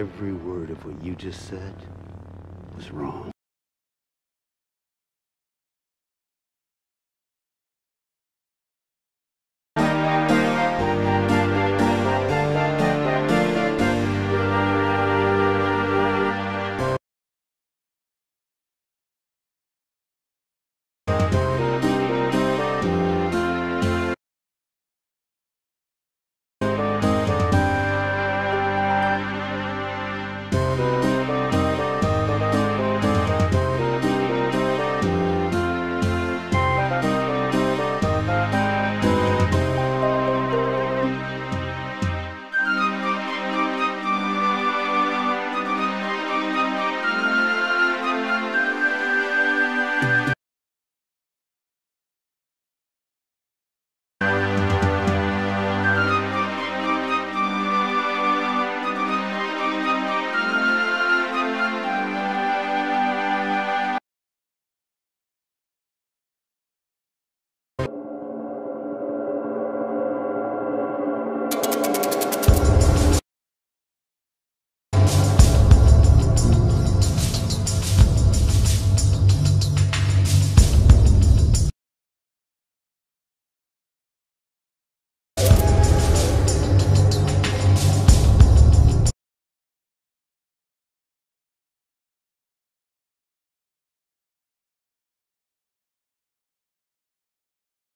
Every word of what you just said was wrong.